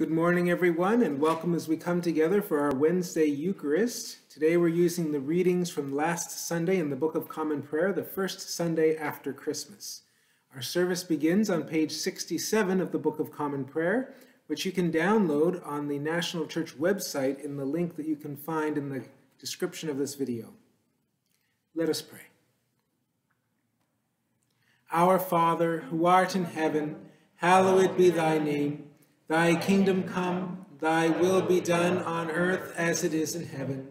Good morning, everyone, and welcome as we come together for our Wednesday Eucharist. Today we're using the readings from last Sunday in the Book of Common Prayer, the first Sunday after Christmas. Our service begins on page 67 of the Book of Common Prayer, which you can download on the National Church website in the link that you can find in the description of this video. Let us pray. Our Father, who art in heaven, hallowed be thy name. Thy kingdom come, thy will be done on earth as it is in heaven.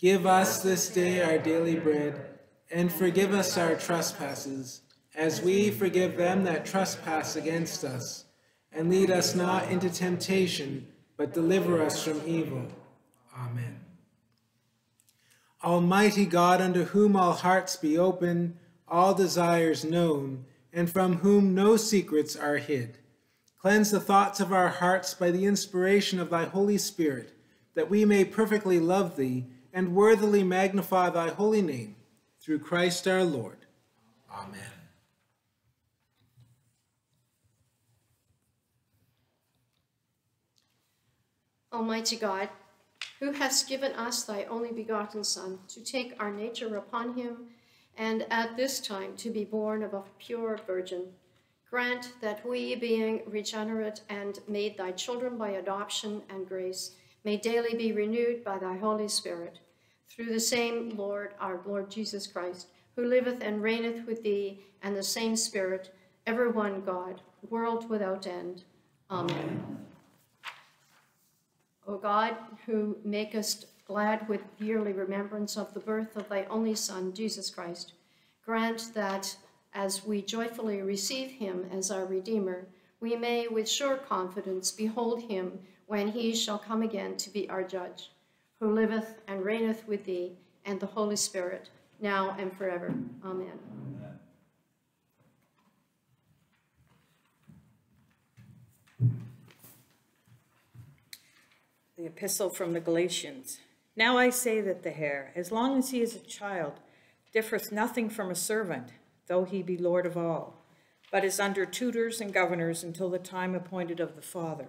Give us this day our daily bread, and forgive us our trespasses, as we forgive them that trespass against us. And lead us not into temptation, but deliver us from evil. Amen. Almighty God, unto whom all hearts be open, all desires known, and from whom no secrets are hid. Cleanse the thoughts of our hearts by the inspiration of thy Holy Spirit, that we may perfectly love thee and worthily magnify thy holy name, through Christ our Lord. Amen. Almighty God, who hast given us thy only begotten Son, to take our nature upon him, and at this time to be born of a pure virgin, Grant that we, being regenerate and made thy children by adoption and grace, may daily be renewed by thy Holy Spirit, through the same Lord, our Lord Jesus Christ, who liveth and reigneth with thee and the same Spirit, ever one God, world without end. Amen. Amen. O God, who makest glad with yearly remembrance of the birth of thy only Son, Jesus Christ, grant that as we joyfully receive him as our Redeemer, we may with sure confidence behold him when he shall come again to be our judge, who liveth and reigneth with thee and the Holy Spirit, now and forever. Amen. Amen. The epistle from the Galatians. Now I say that the heir, as long as he is a child, differeth nothing from a servant, though he be Lord of all, but is under tutors and governors until the time appointed of the Father.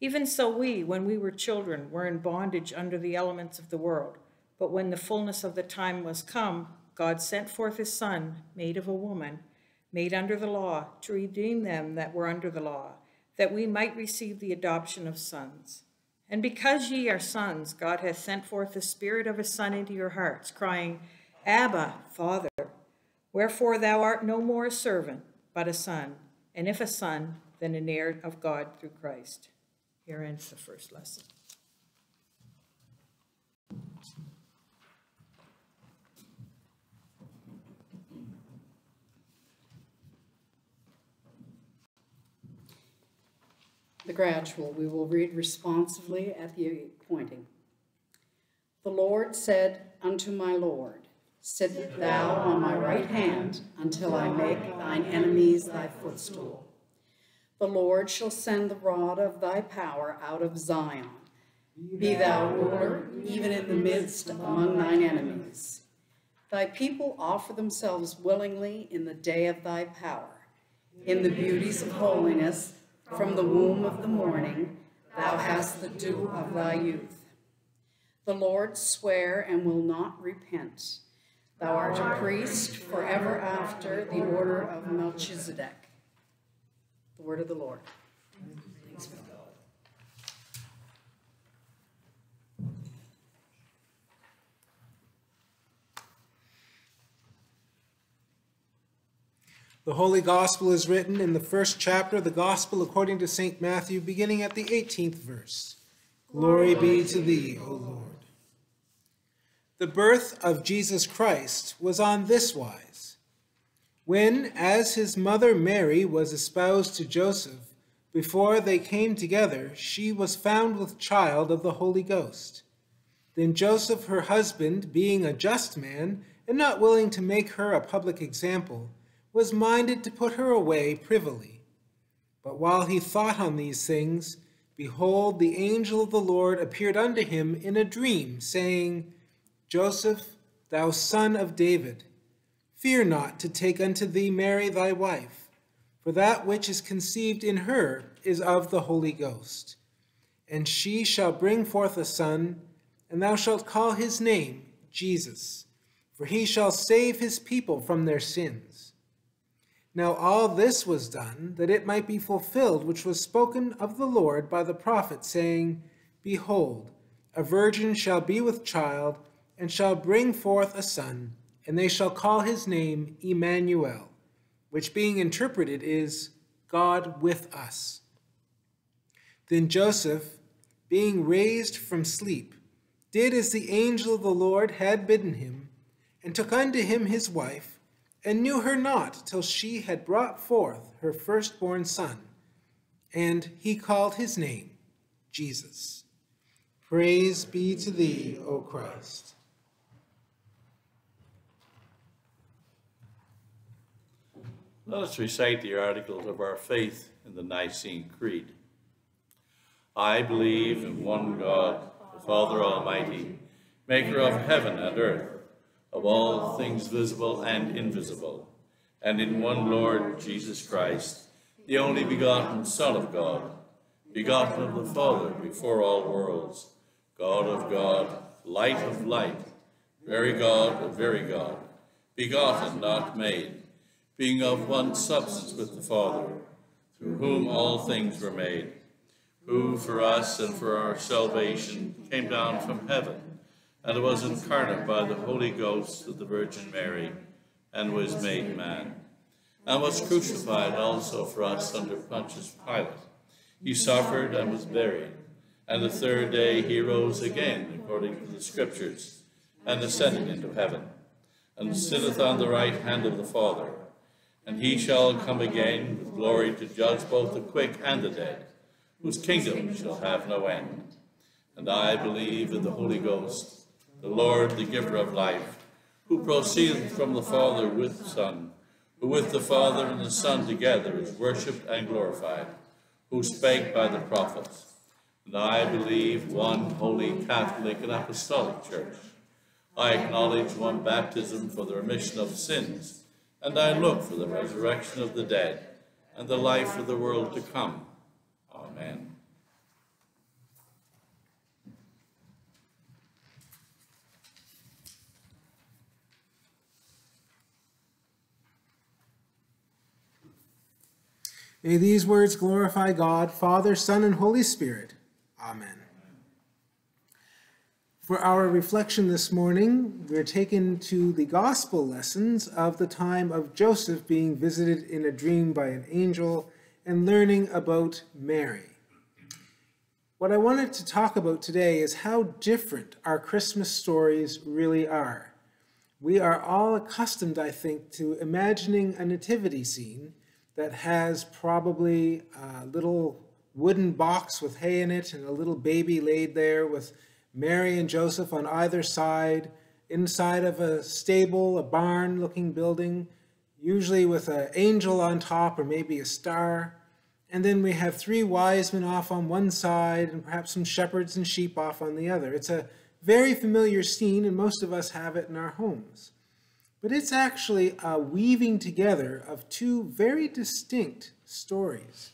Even so we, when we were children, were in bondage under the elements of the world. But when the fullness of the time was come, God sent forth his Son, made of a woman, made under the law, to redeem them that were under the law, that we might receive the adoption of sons. And because ye are sons, God hath sent forth the Spirit of his Son into your hearts, crying, Abba, Father. Wherefore thou art no more a servant, but a son, and if a son, then an heir of God through Christ. Here ends the first lesson. The gradual, we will read responsively at the appointing. The Lord said unto my Lord, Sit thou on my right hand until I make thine enemies thy footstool. The Lord shall send the rod of thy power out of Zion. Be thou ruler even in the midst among thine enemies. Thy people offer themselves willingly in the day of thy power. In the beauties of holiness, from the womb of the morning, thou hast the dew of thy youth. The Lord swear and will not repent. Thou art a priest forever after the order of Melchizedek. The word of the Lord. Thanks be. The Holy Gospel is written in the first chapter of the Gospel according to St. Matthew, beginning at the 18th verse. Glory be to thee, O Lord. The birth of Jesus Christ was on this wise. When, as his mother Mary was espoused to Joseph, before they came together, she was found with child of the Holy Ghost. Then Joseph, her husband, being a just man, and not willing to make her a public example, was minded to put her away privily. But while he thought on these things, behold, the angel of the Lord appeared unto him in a dream, saying, Joseph, thou son of David, fear not to take unto thee Mary thy wife, For that which is conceived in her is of the Holy Ghost. And she shall bring forth a son, and thou shalt call his name Jesus, for he shall save his people from their sins. Now all this was done that it might be fulfilled which was spoken of the Lord by the prophet, saying, Behold, a virgin shall be with child, and shall bring forth a son, and they shall call his name Emmanuel, which being interpreted is God with us. Then Joseph, being raised from sleep, did as the angel of the Lord had bidden him, and took unto him his wife, and knew her not till she had brought forth her firstborn son, and he called his name Jesus. Praise be to thee, O Christ. Let us recite the articles of our faith in the Nicene Creed. I believe in one God, the Father Almighty, maker of heaven and earth, of all things visible and invisible, and in one Lord Jesus Christ, the only begotten Son of God, begotten of the Father before all worlds, God of God, light of light, very God of very God, begotten, not made, being of one substance with the Father, through whom all things were made, who for us and for our salvation came down from heaven, and was incarnate by the Holy Ghost of the Virgin Mary, and was made man, and was crucified also for us under Pontius Pilate. He suffered and was buried, and the third day he rose again, according to the Scriptures, and ascended into heaven, and sitteth on the right hand of the Father. And he shall come again with glory to judge both the quick and the dead, whose kingdom shall have no end. And I believe in the Holy Ghost, the Lord, the giver of life, who proceedeth from the Father with the Son, who with the Father and the Son together is worshipped and glorified, who spake by the prophets. And I believe one holy Catholic and Apostolic Church. I acknowledge one baptism for the remission of sins, and I look for the resurrection of the dead and the life of the world to come. Amen. May these words glorify God, Father, Son, and Holy Spirit. Amen. For our reflection this morning, we're taken to the gospel lessons of the time of Joseph being visited in a dream by an angel and learning about Mary. What I wanted to talk about today is how different our Christmas stories really are. We are all accustomed, I think, to imagining a nativity scene that has probably a little wooden box with hay in it and a little baby laid there with Mary and Joseph on either side, inside of a stable, a barn looking building, usually with an angel on top or maybe a star. And then we have three wise men off on one side and perhaps some shepherds and sheep off on the other. It's a very familiar scene, and most of us have it in our homes. But it's actually a weaving together of two very distinct stories.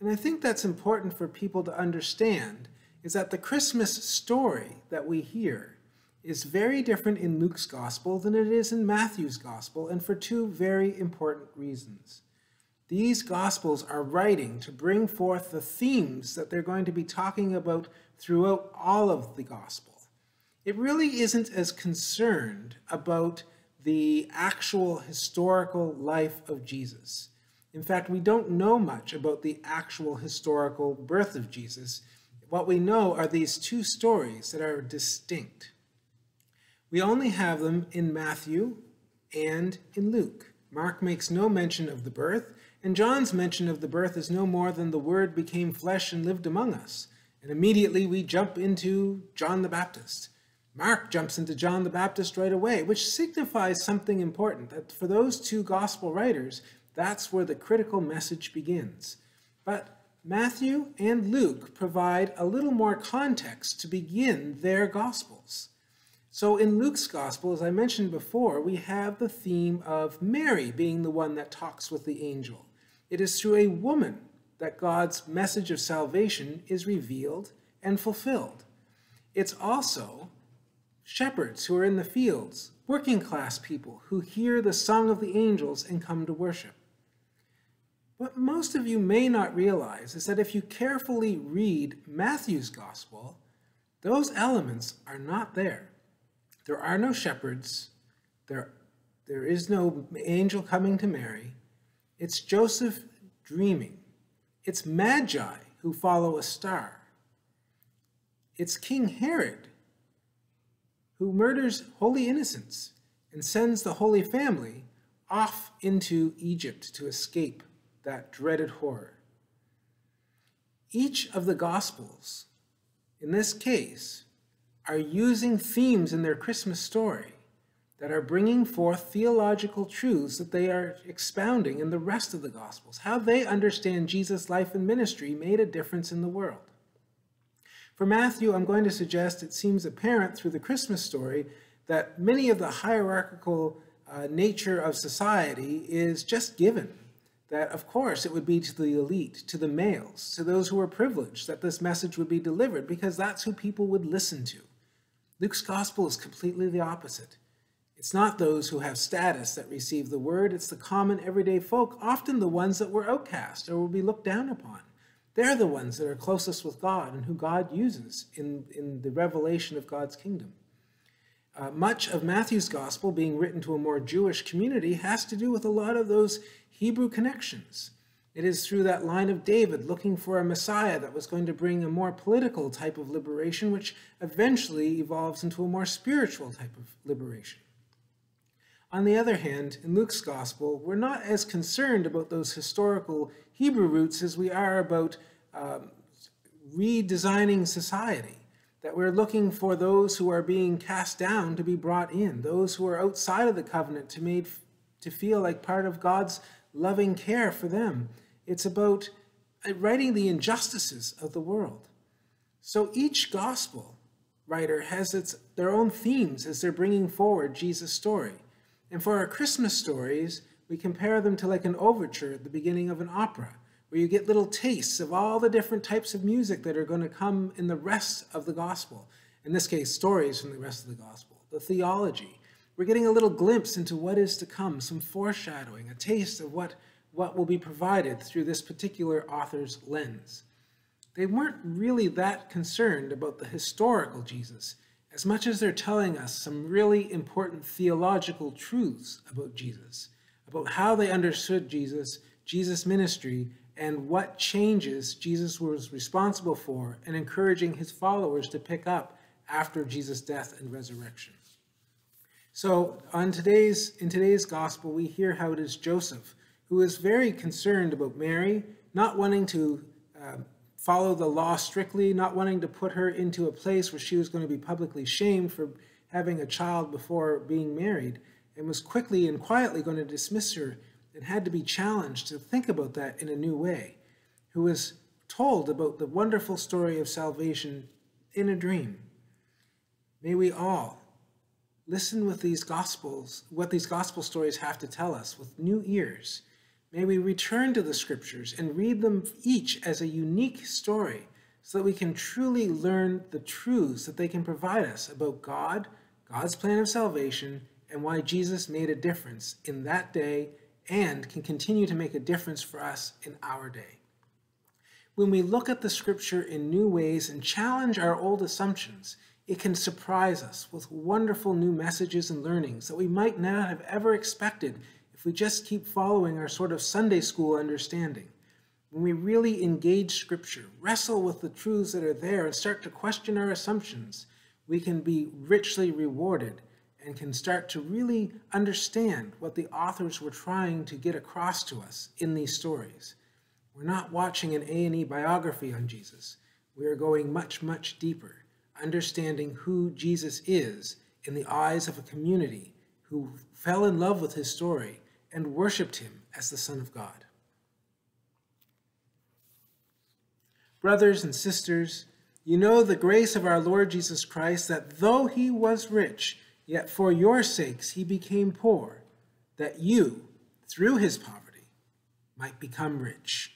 And I think that's important for people to understand is that the Christmas story that we hear is very different in Luke's gospel than it is in Matthew's gospel, and for two very important reasons. These gospels are writing to bring forth the themes that they're going to be talking about throughout all of the gospel. It really isn't as concerned about the actual historical life of Jesus. In fact, we don't know much about the actual historical birth of Jesus what we know are these two stories that are distinct. We only have them in Matthew and in Luke. Mark makes no mention of the birth, and John's mention of the birth is no more than the Word became flesh and lived among us. And immediately we jump into John the Baptist. Mark jumps into John the Baptist right away, which signifies something important that for those two gospel writers, that's where the critical message begins. But Matthew and Luke provide a little more context to begin their Gospels. So in Luke's Gospel, as I mentioned before, we have the theme of Mary being the one that talks with the angel. It is through a woman that God's message of salvation is revealed and fulfilled. It's also shepherds who are in the fields, working class people who hear the song of the angels and come to worship. What most of you may not realize is that if you carefully read Matthew's gospel, those elements are not there. There are no shepherds, there, there is no angel coming to Mary. It's Joseph dreaming. It's magi who follow a star. It's King Herod who murders holy innocents and sends the Holy Family off into Egypt to escape that dreaded horror. Each of the Gospels, in this case, are using themes in their Christmas story that are bringing forth theological truths that they are expounding in the rest of the Gospels. How they understand Jesus' life and ministry made a difference in the world. For Matthew, I'm going to suggest it seems apparent through the Christmas story that many of the hierarchical uh, nature of society is just given that, of course, it would be to the elite, to the males, to those who are privileged, that this message would be delivered, because that's who people would listen to. Luke's gospel is completely the opposite. It's not those who have status that receive the word, it's the common everyday folk, often the ones that were outcast or will be looked down upon. They're the ones that are closest with God and who God uses in, in the revelation of God's kingdom. Uh, much of Matthew's gospel being written to a more Jewish community has to do with a lot of those Hebrew connections. It is through that line of David looking for a Messiah that was going to bring a more political type of liberation, which eventually evolves into a more spiritual type of liberation. On the other hand, in Luke's gospel, we're not as concerned about those historical Hebrew roots as we are about um, redesigning society. That we're looking for those who are being cast down to be brought in, those who are outside of the covenant to made to feel like part of God's loving care for them. It's about uh, writing the injustices of the world. So each gospel writer has its, their own themes as they're bringing forward Jesus' story. And for our Christmas stories, we compare them to like an overture at the beginning of an opera, where you get little tastes of all the different types of music that are going to come in the rest of the gospel. In this case, stories from the rest of the gospel, the theology, we're getting a little glimpse into what is to come, some foreshadowing, a taste of what, what will be provided through this particular author's lens. They weren't really that concerned about the historical Jesus as much as they're telling us some really important theological truths about Jesus, about how they understood Jesus, Jesus' ministry, and what changes Jesus was responsible for, and encouraging his followers to pick up after Jesus' death and resurrection. So on today's, in today's gospel, we hear how it is Joseph, who is very concerned about Mary, not wanting to uh, follow the law strictly, not wanting to put her into a place where she was going to be publicly shamed for having a child before being married, and was quickly and quietly going to dismiss her and had to be challenged to think about that in a new way, who was told about the wonderful story of salvation in a dream. May we all Listen with these gospels, what these gospel stories have to tell us with new ears. May we return to the scriptures and read them each as a unique story so that we can truly learn the truths that they can provide us about God, God's plan of salvation, and why Jesus made a difference in that day and can continue to make a difference for us in our day. When we look at the scripture in new ways and challenge our old assumptions, it can surprise us with wonderful new messages and learnings that we might not have ever expected if we just keep following our sort of Sunday school understanding. When we really engage Scripture, wrestle with the truths that are there, and start to question our assumptions, we can be richly rewarded and can start to really understand what the authors were trying to get across to us in these stories. We're not watching an A&E biography on Jesus. We are going much, much deeper understanding who Jesus is in the eyes of a community who fell in love with his story and worshiped him as the Son of God. Brothers and sisters, you know the grace of our Lord Jesus Christ, that though he was rich, yet for your sakes he became poor, that you, through his poverty, might become rich.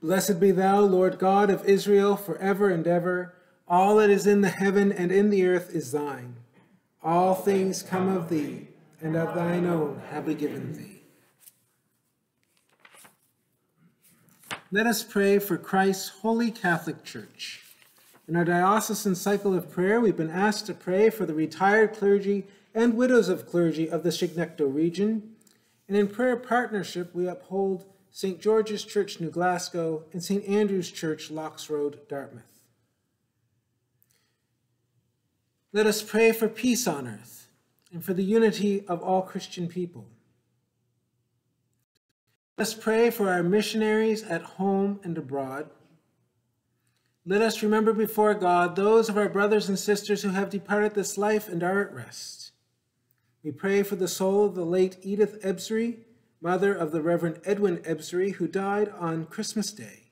Blessed be thou, Lord God of Israel, forever and ever. All that is in the heaven and in the earth is thine. All things come of thee, and of thine own have we given thee. Let us pray for Christ's holy Catholic Church. In our diocesan cycle of prayer, we've been asked to pray for the retired clergy and widows of clergy of the Chignecto region. And in prayer partnership, we uphold St. George's Church, New Glasgow, and St. Andrew's Church, Locks Road, Dartmouth. Let us pray for peace on earth and for the unity of all Christian people. Let us pray for our missionaries at home and abroad. Let us remember before God those of our brothers and sisters who have departed this life and are at rest. We pray for the soul of the late Edith Ebsary mother of the Reverend Edwin Ebsary, who died on Christmas Day.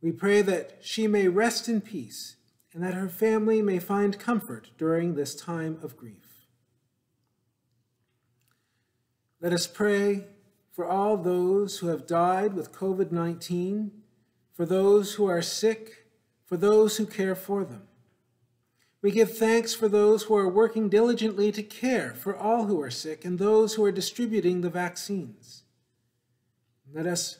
We pray that she may rest in peace and that her family may find comfort during this time of grief. Let us pray for all those who have died with COVID 19, for those who are sick, for those who care for them. We give thanks for those who are working diligently to care for all who are sick and those who are distributing the vaccines. Let us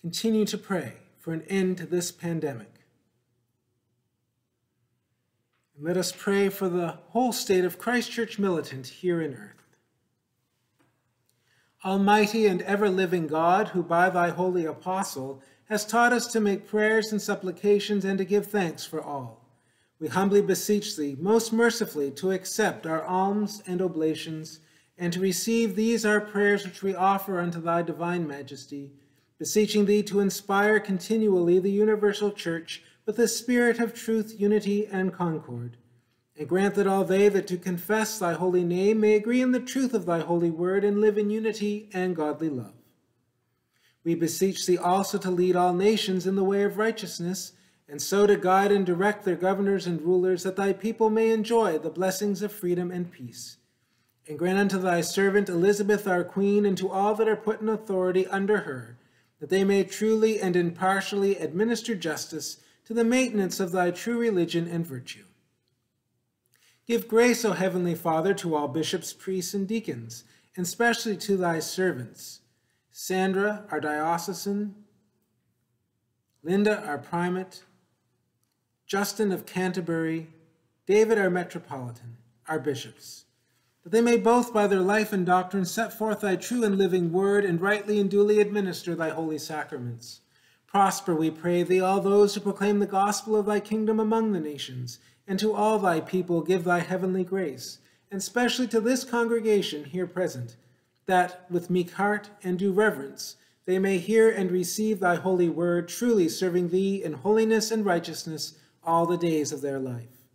continue to pray for an end to this pandemic. And let us pray for the whole state of Christ's Church militant here in earth. Almighty and ever living God, who by thy holy apostle has taught us to make prayers and supplications and to give thanks for all we humbly beseech thee most mercifully to accept our alms and oblations, and to receive these our prayers which we offer unto thy divine majesty, beseeching thee to inspire continually the universal church with the spirit of truth, unity, and concord. And grant that all they that do confess thy holy name may agree in the truth of thy holy word and live in unity and godly love. We beseech thee also to lead all nations in the way of righteousness, and so to guide and direct their governors and rulers, that thy people may enjoy the blessings of freedom and peace. And grant unto thy servant Elizabeth our Queen, and to all that are put in authority under her, that they may truly and impartially administer justice to the maintenance of thy true religion and virtue. Give grace, O heavenly Father, to all bishops, priests, and deacons, and especially to thy servants, Sandra, our diocesan, Linda, our primate, Justin of Canterbury, David our metropolitan, our bishops, that they may both by their life and doctrine set forth thy true and living word and rightly and duly administer thy holy sacraments. Prosper, we pray thee, all those who proclaim the gospel of thy kingdom among the nations, and to all thy people give thy heavenly grace, and specially to this congregation here present, that with meek heart and due reverence they may hear and receive thy holy word, truly serving thee in holiness and righteousness all the days of their life.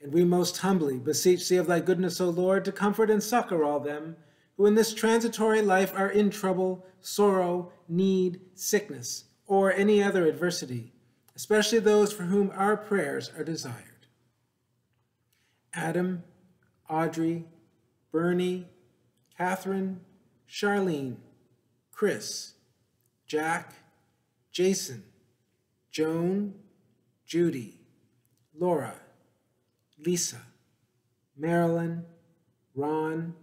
And we most humbly beseech thee of thy goodness, O Lord, to comfort and succor all them who in this transitory life are in trouble, sorrow, need, sickness, or any other adversity, especially those for whom our prayers are desired. Adam, Audrey, Bernie, Catherine, Charlene, Chris, Jack, Jason, Joan, Judy, Laura, Lisa, Marilyn, Ron,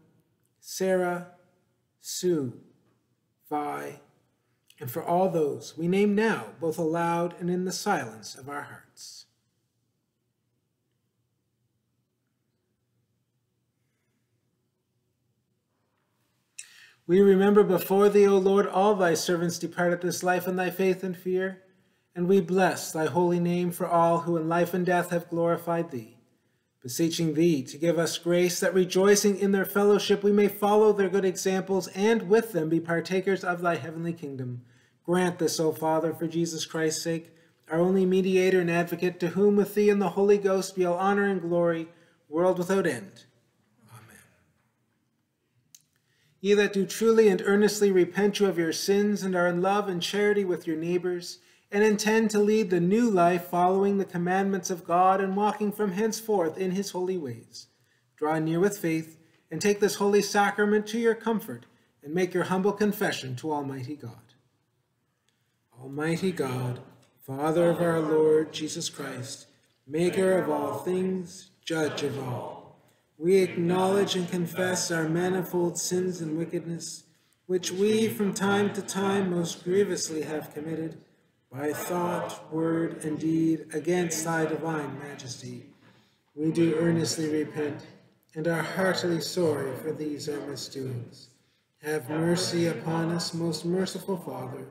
Sarah, Sue, Vi, and for all those we name now, both aloud and in the silence of our hearts. We remember before thee, O Lord, all thy servants departed this life in thy faith and fear, and we bless thy holy name for all who in life and death have glorified thee, beseeching thee to give us grace that rejoicing in their fellowship we may follow their good examples and with them be partakers of thy heavenly kingdom. Grant this, O Father, for Jesus Christ's sake, our only mediator and advocate, to whom with thee and the Holy Ghost be all honor and glory, world without end. Amen. Ye that do truly and earnestly repent you of your sins and are in love and charity with your neighbors, and intend to lead the new life following the commandments of God and walking from henceforth in his holy ways. Draw near with faith and take this holy sacrament to your comfort and make your humble confession to Almighty God. Almighty God, Father of our Lord Jesus Christ, maker of all things, judge of all we acknowledge and confess our manifold sins and wickedness, which we from time to time most grievously have committed, by thought, word, and deed, against thy divine majesty. We do earnestly repent, and are heartily sorry for these our misdoings. Have mercy upon us, most merciful Father,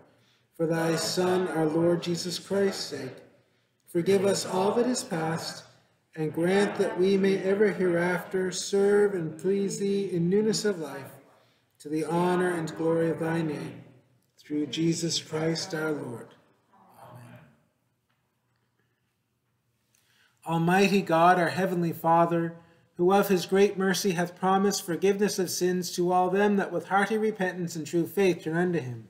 for thy Son, our Lord Jesus Christ's sake. Forgive us all that is past, and grant that we may ever hereafter serve and please thee in newness of life, to the honor and glory of thy name, through Jesus Christ our Lord. Almighty God, our heavenly Father, who of his great mercy hath promised forgiveness of sins to all them that with hearty repentance and true faith turn unto him,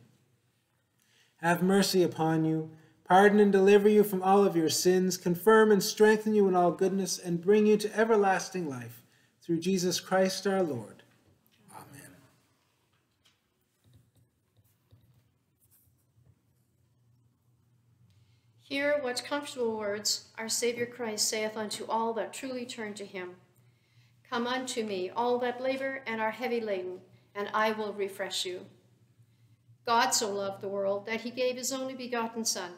have mercy upon you pardon and deliver you from all of your sins, confirm and strengthen you in all goodness, and bring you to everlasting life. Through Jesus Christ our Lord. Hear what comfortable words our Savior Christ saith unto all that truly turn to him. Come unto me, all that labor and are heavy laden, and I will refresh you. God so loved the world that he gave his only begotten Son,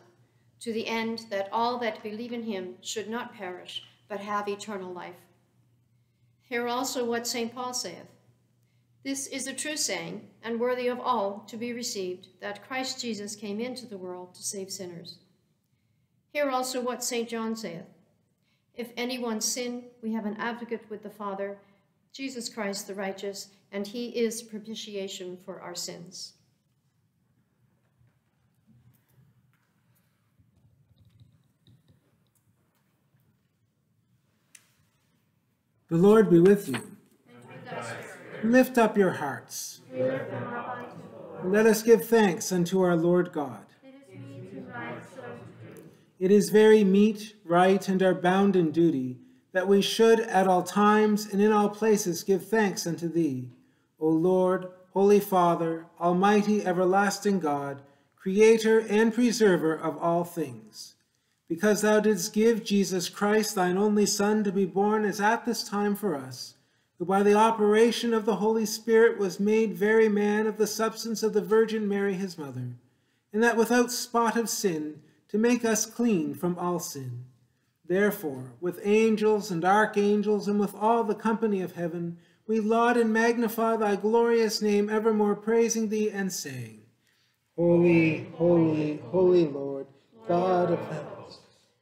to the end that all that believe in him should not perish, but have eternal life. Hear also what St. Paul saith. This is a true saying, and worthy of all to be received, that Christ Jesus came into the world to save sinners. Hear also what St. John saith. If anyone sin, we have an advocate with the Father, Jesus Christ the righteous, and he is propitiation for our sins. The Lord be with you. Lift up your hearts. Let us give thanks unto our Lord God. It is very meet, right, and our bounden duty that we should at all times and in all places give thanks unto thee, O Lord, Holy Father, Almighty, everlasting God, Creator and Preserver of all things because thou didst give Jesus Christ, thine only Son, to be born as at this time for us, who by the operation of the Holy Spirit was made very man of the substance of the Virgin Mary his mother, and that without spot of sin, to make us clean from all sin. Therefore, with angels and archangels, and with all the company of heaven, we laud and magnify thy glorious name, evermore praising thee and saying, Holy, holy, holy Lord, God of heaven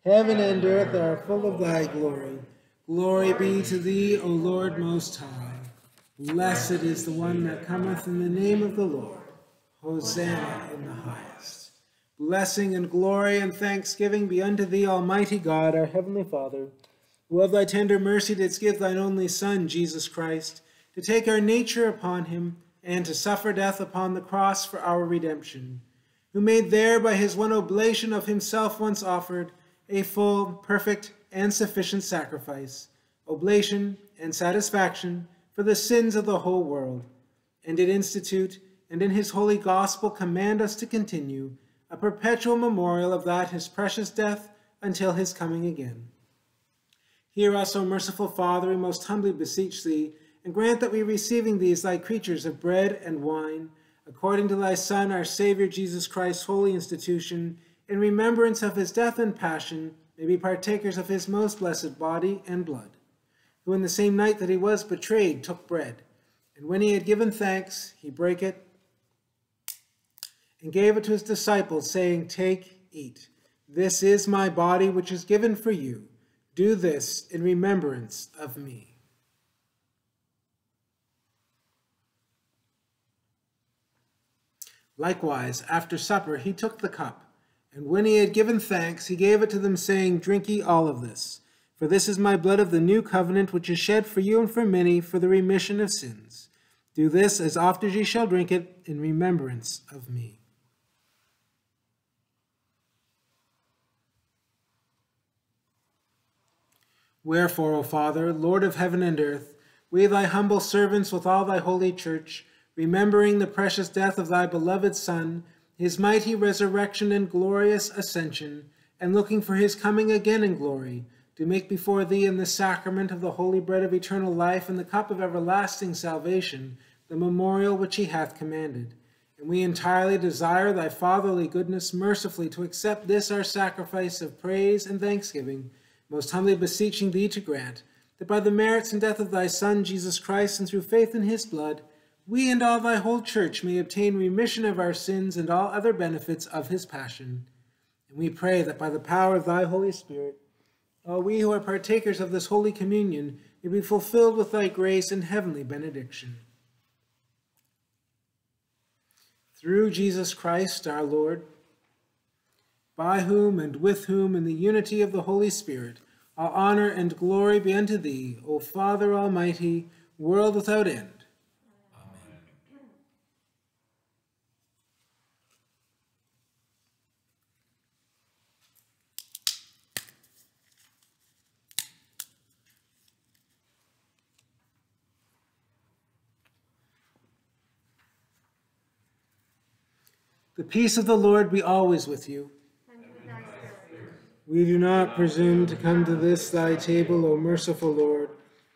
Heaven and earth are full of thy glory. Glory be to thee, O Lord Most High. Blessed is the one that cometh in the name of the Lord. Hosanna in the highest. Blessing and glory and thanksgiving be unto thee, Almighty God, our heavenly Father, who of thy tender mercy didst give thine only Son, Jesus Christ, to take our nature upon him, and to suffer death upon the cross for our redemption, who made there by his one oblation of himself once offered a full, perfect, and sufficient sacrifice, oblation and satisfaction for the sins of the whole world, and did institute and in his holy gospel command us to continue a perpetual memorial of that his precious death until his coming again. Hear us, O merciful Father, we most humbly beseech thee, and grant that we receiving these thy creatures of bread and wine, according to thy Son, our Saviour Jesus Christ's holy institution, in remembrance of his death and passion, may be partakers of his most blessed body and blood, who in the same night that he was betrayed took bread, and when he had given thanks, he brake it and gave it to his disciples, saying, Take, eat. This is my body, which is given for you. Do this in remembrance of me. Likewise, after supper, he took the cup, and when he had given thanks, he gave it to them, saying, Drink ye all of this, for this is my blood of the new covenant, which is shed for you and for many for the remission of sins. Do this as oft as ye shall drink it in remembrance of me. Wherefore, O Father, Lord of heaven and earth, we thy humble servants with all thy holy church, remembering the precious death of thy beloved Son, his mighty resurrection and glorious ascension, and looking for his coming again in glory, do make before thee in the sacrament of the holy bread of eternal life and the cup of everlasting salvation the memorial which he hath commanded. And we entirely desire thy fatherly goodness mercifully to accept this our sacrifice of praise and thanksgiving most humbly beseeching thee to grant that by the merits and death of thy Son, Jesus Christ, and through faith in his blood, we and all thy whole church may obtain remission of our sins and all other benefits of his passion. And we pray that by the power of thy Holy Spirit, all we who are partakers of this holy communion may be fulfilled with thy grace and heavenly benediction. Through Jesus Christ our Lord, by whom and with whom in the unity of the Holy Spirit, all honor and glory be unto thee, O Father Almighty, world without end. The peace of the Lord be always with you. We do not presume to come to this thy table, O merciful Lord,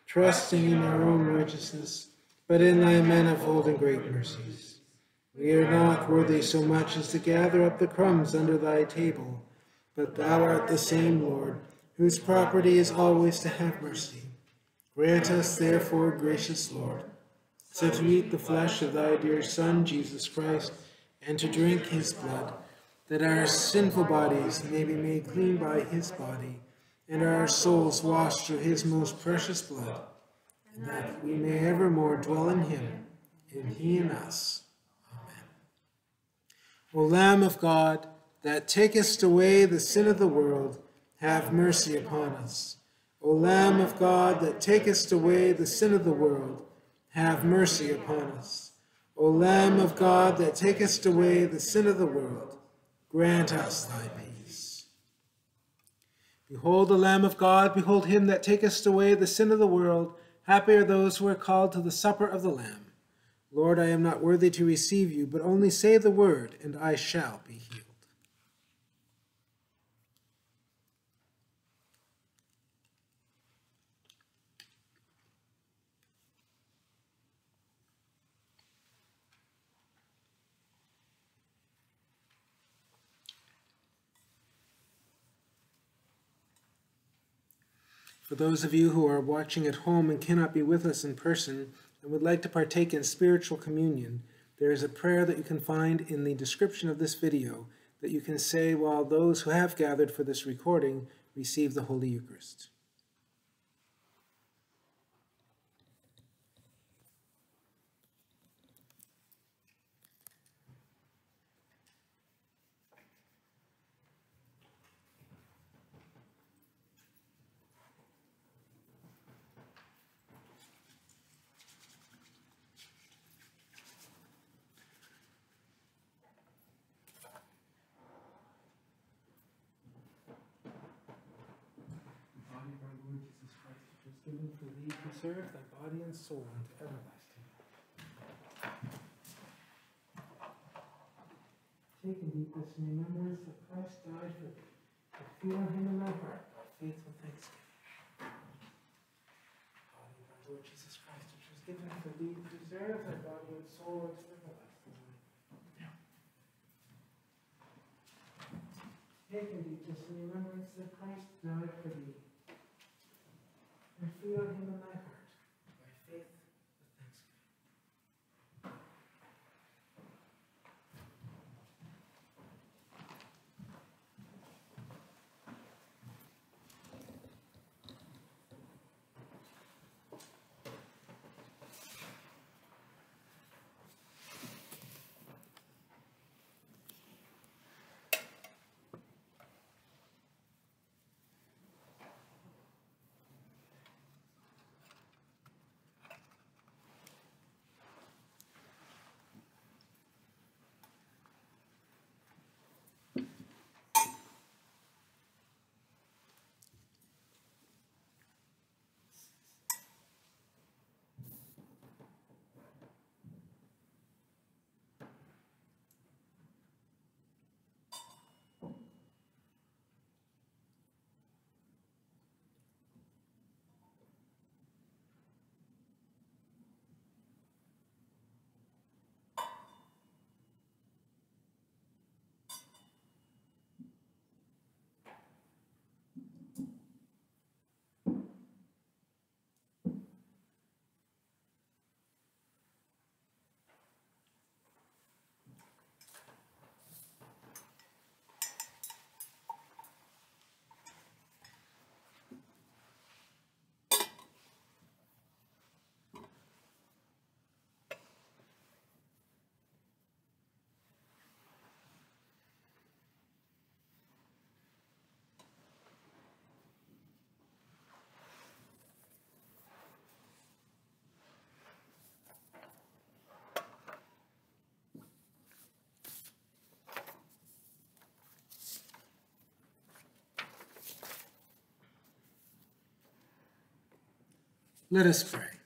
trusting in our own righteousness, but in thy manifold and great mercies. We are not worthy so much as to gather up the crumbs under thy table, but thou art the same Lord, whose property is always to have mercy. Grant us, therefore, gracious Lord, so to eat the flesh of thy dear Son, Jesus Christ, and to drink his blood, that our sinful bodies may be made clean by his body, and our souls washed through his most precious blood, and that we may evermore dwell in him, and he in us. Amen. O Lamb of God, that takest away the sin of the world, have mercy upon us. O Lamb of God, that takest away the sin of the world, have mercy upon us. O Lamb of God, that takest away the sin of the world, grant us thy peace. Behold the Lamb of God, behold him that takest away the sin of the world. Happy are those who are called to the supper of the Lamb. Lord, I am not worthy to receive you, but only say the word, and I shall be healed. For those of you who are watching at home and cannot be with us in person and would like to partake in spiritual communion, there is a prayer that you can find in the description of this video that you can say while those who have gathered for this recording receive the Holy Eucharist. even for thee preserve thy body and soul unto everlasting. Take and eat this in remembrance that Christ died for thee. I feel him in my heart by faith and thanksgiving. Body of our Lord Jesus Christ, which was given for thee, preserve thy body and soul unto everlasting life. Take and eat this in remembrance that Christ died for thee. And feel him in thy heart Let us pray.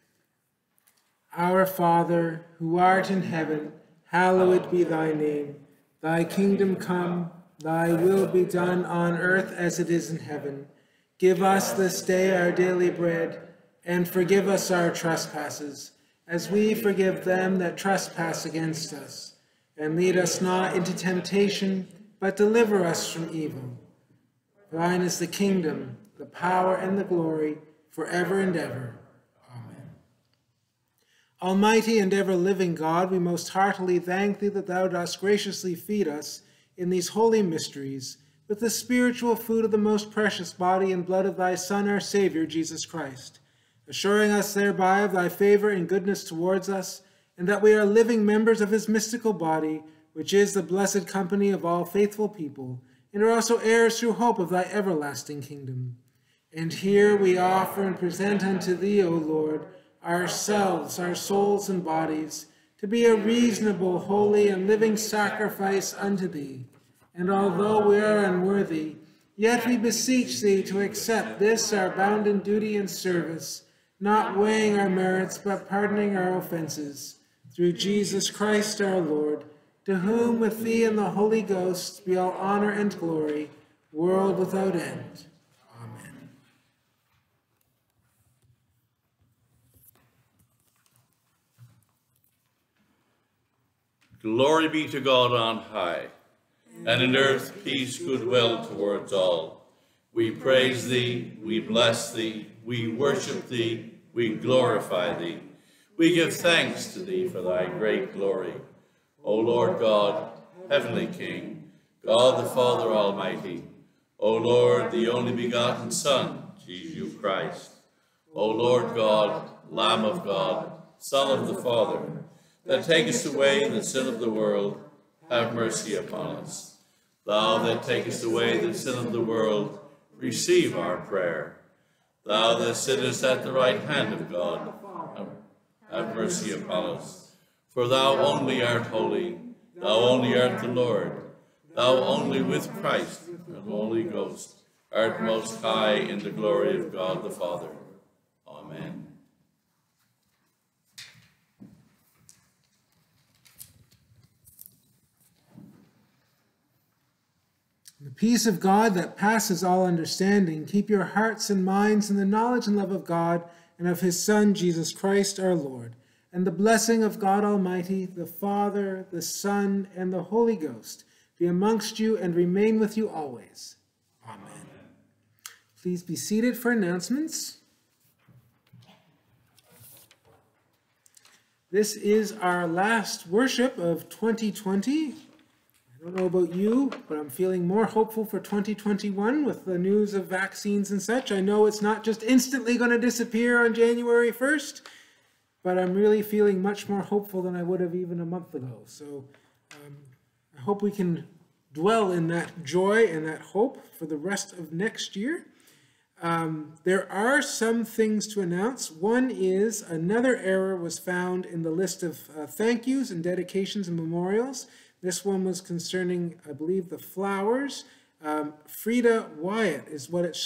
Our Father, who art in heaven, hallowed be thy name. Thy kingdom come, thy will be done on earth as it is in heaven. Give us this day our daily bread, and forgive us our trespasses, as we forgive them that trespass against us. And lead us not into temptation, but deliver us from evil. Thine is the kingdom, the power, and the glory, forever and ever. Almighty and ever living God, we most heartily thank thee that thou dost graciously feed us in these holy mysteries with the spiritual food of the most precious body and blood of thy Son, our Saviour, Jesus Christ, assuring us thereby of thy favor and goodness towards us, and that we are living members of his mystical body, which is the blessed company of all faithful people, and are also heirs through hope of thy everlasting kingdom. And here we offer and present unto thee, O Lord, ourselves, our souls and bodies, to be a reasonable, holy, and living sacrifice unto thee. And although we are unworthy, yet we beseech thee to accept this our bounden duty and service, not weighing our merits, but pardoning our offenses. Through Jesus Christ our Lord, to whom with thee and the Holy Ghost be all honor and glory, world without end. Glory be to God on high, and in earth peace, goodwill towards all. We praise thee, we bless thee, we worship thee, we glorify thee. We give thanks to thee for thy great glory. O Lord God, heavenly King, God the Father Almighty, O Lord, the only begotten Son, Jesus Christ. O Lord God, Lamb of God, Son of the Father, that takest away the sin of the world, have mercy upon us. Thou that takest away the sin of the world, receive our prayer. Thou that sittest at the right hand of God, have mercy upon us. For thou only art holy, thou only art the Lord, thou only with Christ and Holy Ghost art most high in the glory of God the Father. Amen. The peace of God that passes all understanding, keep your hearts and minds in the knowledge and love of God and of his Son, Jesus Christ our Lord. And the blessing of God Almighty, the Father, the Son, and the Holy Ghost be amongst you and remain with you always. Amen. Please be seated for announcements. This is our last worship of 2020. I don't know about you, but I'm feeling more hopeful for 2021 with the news of vaccines and such. I know it's not just instantly going to disappear on January 1st, but I'm really feeling much more hopeful than I would have even a month ago. So um, I hope we can dwell in that joy and that hope for the rest of next year. Um, there are some things to announce. One is another error was found in the list of uh, thank yous and dedications and memorials. This one was concerning, I believe, the flowers. Um, Frida Wyatt is what it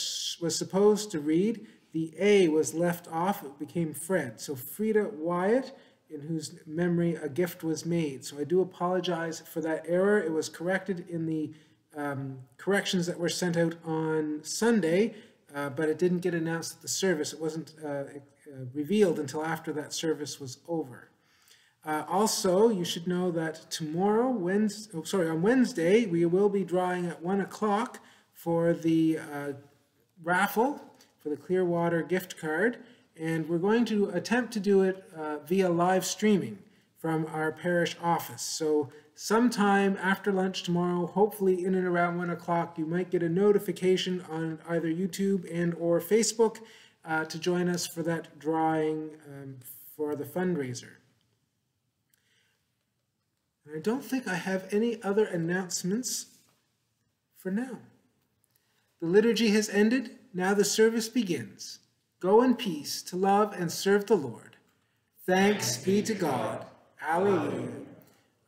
was supposed to read. The A was left off, it became Fred. So Frida Wyatt, in whose memory a gift was made. So I do apologize for that error. It was corrected in the um, corrections that were sent out on Sunday, uh, but it didn't get announced at the service. It wasn't uh, uh, revealed until after that service was over. Uh, also, you should know that tomorrow, Wednesday, oh, sorry, on Wednesday, we will be drawing at 1 o'clock for the uh, raffle for the Clearwater gift card. And we're going to attempt to do it uh, via live streaming from our parish office. So sometime after lunch tomorrow, hopefully in and around 1 o'clock, you might get a notification on either YouTube and or Facebook uh, to join us for that drawing um, for the fundraiser. And I don't think I have any other announcements for now. The liturgy has ended. Now the service begins. Go in peace to love and serve the Lord. Thanks be to God. Alleluia.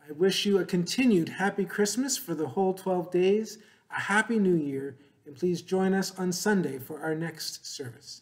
I wish you a continued happy Christmas for the whole 12 days, a happy new year, and please join us on Sunday for our next service.